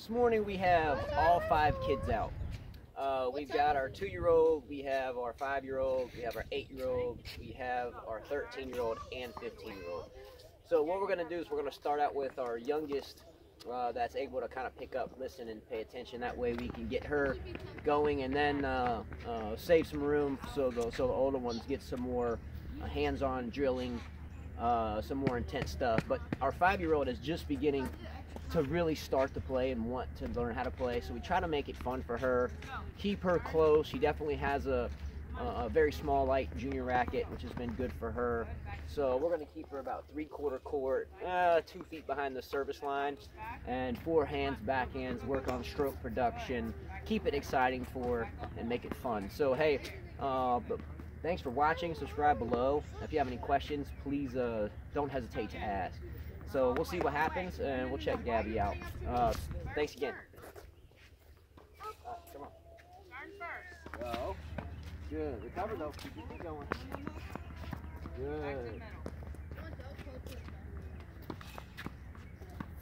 this morning we have all five kids out. Uh, we've got our two-year-old, we have our five-year-old, we have our eight-year-old, we have our 13-year-old and 15-year-old. So what we're going to do is we're going to start out with our youngest uh, that's able to kind of pick up, listen, and pay attention. That way we can get her going and then uh, uh, save some room so the, so the older ones get some more uh, hands-on drilling, uh, some more intense stuff. But our five-year-old is just beginning to really start to play and want to learn how to play. So we try to make it fun for her, keep her close. She definitely has a, a, very small light junior racket, which has been good for her. So we're going to keep her about three quarter court, uh, two feet behind the service line, and forehands, backhands, work on stroke production, keep it exciting for her, and make it fun. So hey, uh, but thanks for watching. Subscribe below. If you have any questions, please uh, don't hesitate to ask. So we'll see what happens, and we'll check Gabby out. Uh, thanks again. Uh, come on. Go. Good. Recover though. Keep it going. Good.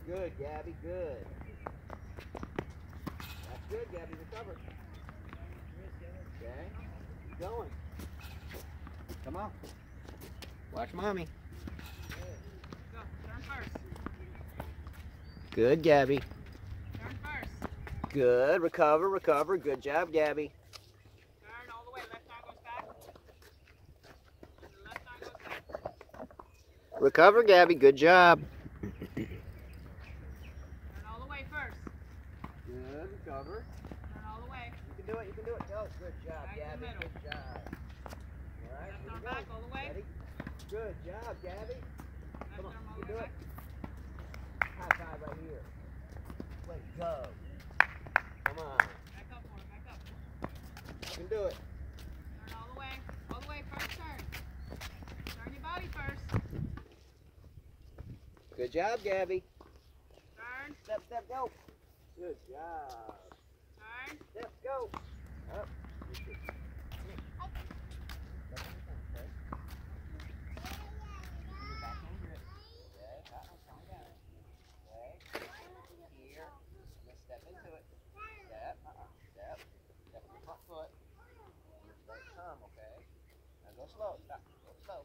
Good, Gabby. Good. That's good, Gabby. Recover. Okay. Keep going. Come on. Watch mommy. Good, Gabby. Good. Recover, recover. Good job, Gabby. Recover, Gabby. Good job. Good. Recover. All the way. You can do it. You can do it. Go. Good job, Back Gabby. Good job. All right. Left arm back all the way. Ready? Good job, Gabby. Come on. You can do it. High five right here. Let's go. Come on. Back up more, back up. You can do it. Turn all the way. All the way, first turn. Turn your body first. Good job, Gabby. Turn, Step, step, go. Good job. turn. Step, go. Up. Step into it. Step, uh-uh, step. Step in the front foot. Your right thumb, okay? Now go slow. Stop. Go slow.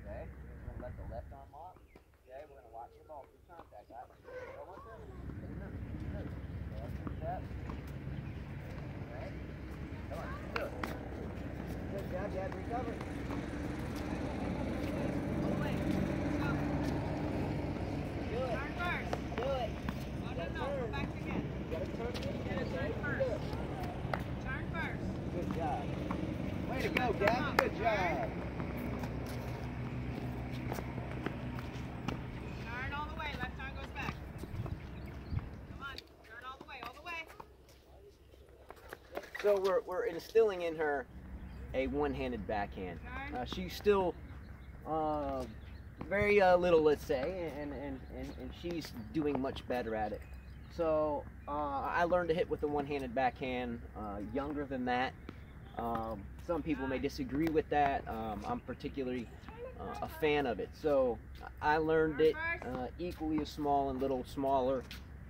Okay? Eh? We're gonna let the left arm off. Okay? We're gonna watch the ball through contact. All right? Go one, two. Good. Good. Good. Step. Okay? Come on. Do it. Good job. You had to recover. All the way. Go. Do it. Turn first. Do it. No, no, no. Go back again. You gotta turn it. Get it okay? turn You can first. do it. Turn first. Good job. Way to go, Gabby. Good job. Turn all the way. Left arm goes back. Come on. Turn all the way. All the way. So we're, we're instilling in her a one-handed backhand. Uh, she's still uh, very uh, little, let's say, and, and, and, and she's doing much better at it. So uh, I learned to hit with a one-handed backhand uh, younger than that. Um, some people may disagree with that. Um, I'm particularly uh, a fan of it. So I learned it uh, equally as small and little smaller.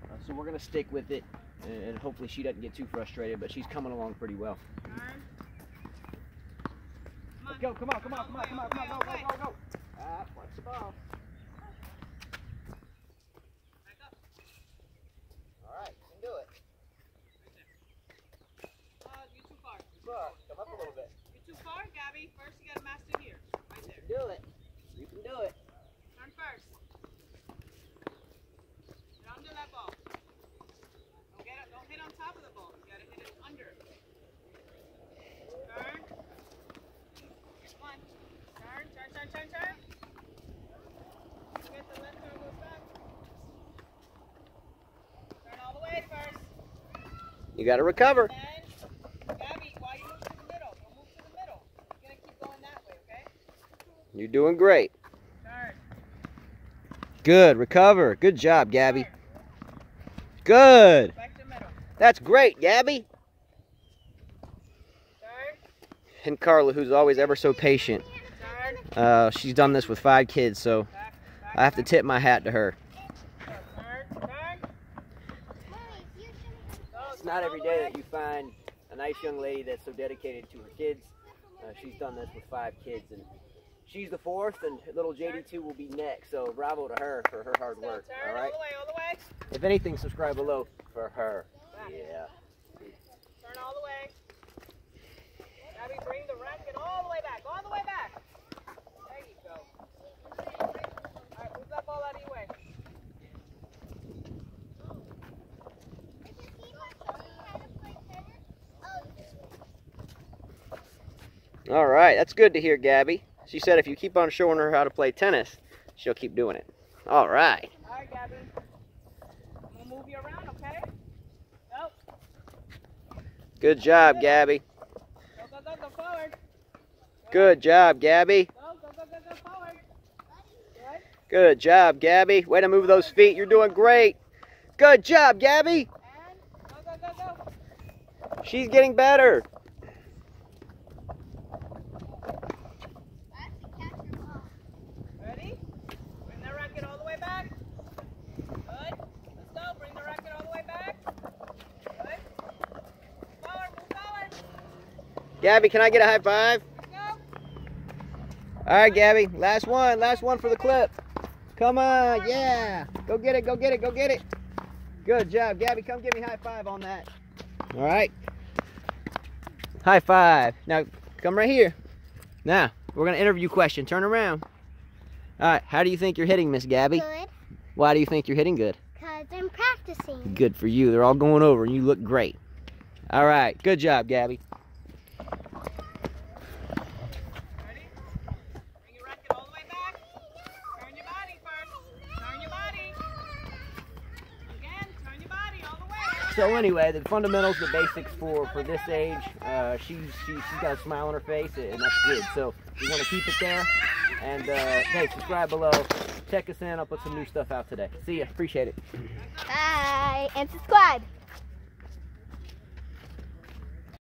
Uh, so we're gonna stick with it, and hopefully she doesn't get too frustrated. But she's coming along pretty well. Let's go! Come on! Come on! Come on! Come on! Come on! Go! Go! Ah, watch the ball. Back up. All right, you can do it. Uh, you're too far. Look, come up a little bit. You're too far, Gabby. First, you gotta master here. Right there. Do it. You can do it. Turn first. Get under that ball. Don't get it. Don't hit on top of the ball. You gotta hit it under. Turn. Come on. Turn. Turn. Turn. Turn. Turn. Get the left arm goes back. Turn all the way first. You got to recover. Gabby, you move to the middle, don't move to the middle. You're gonna keep going that way, okay? You're doing great. Good. Recover. Good job, Gabby. Good. Back to middle. That's great, Gabby. And Carla, who's always ever so patient. Uh, she's done this with five kids, so Back. Back. I have to tip my hat to her. Turn. Turn. it's not every day that you find a nice young lady that's so dedicated to her kids. Uh, she's done this with five kids, and she's the fourth, and little JD2 will be next. So bravo to her for her hard work. All right. the way, all the way. If anything, subscribe below for her. Yeah. Turn all the way. Gabby, bring the racket all the way back. All the way back. There you go. All right, move that ball out of your way. All right, that's good to hear, Gabby. She said if you keep on showing her how to play tennis, she'll keep doing it. All right. All right, Gabby. I'm gonna move you around, okay? Go. Good job, Gabby. Go, go, go, go forward. Good job, Gabby. Go, go, go, go, go forward. Good. Good job, Gabby. Way to move those feet. You're doing great. Good job, Gabby. And go, go, go, go. She's getting better. Ready? Bring the racket all the way back. Good. Let's go. Bring the racket all the way back. Good. Forward, move forward. Gabby, can I get a high five? All right, Gabby. Last one. Last one for the clip. Come on. Yeah. Go get it. Go get it. Go get it. Good job, Gabby. Come give me a high five on that. All right. High five. Now, come right here. Now, we're going to interview question. Turn around. All right. How do you think you're hitting, Miss Gabby? Good, Why do you think you're hitting good? because I'm practicing. Good for you. They're all going over and you look great. All right. Good job, Gabby. Ready? Bring your racket all the way back. Turn your body first. Turn your body. Again, turn your body all the way. So anyway, the fundamentals, the basics for for this age, uh, she's she, she's got a smile on her face, and that's good. So we want to keep it there. And uh, hey, subscribe below. Check us in. I'll put some new stuff out today. See ya. Appreciate it. Bye, and subscribe.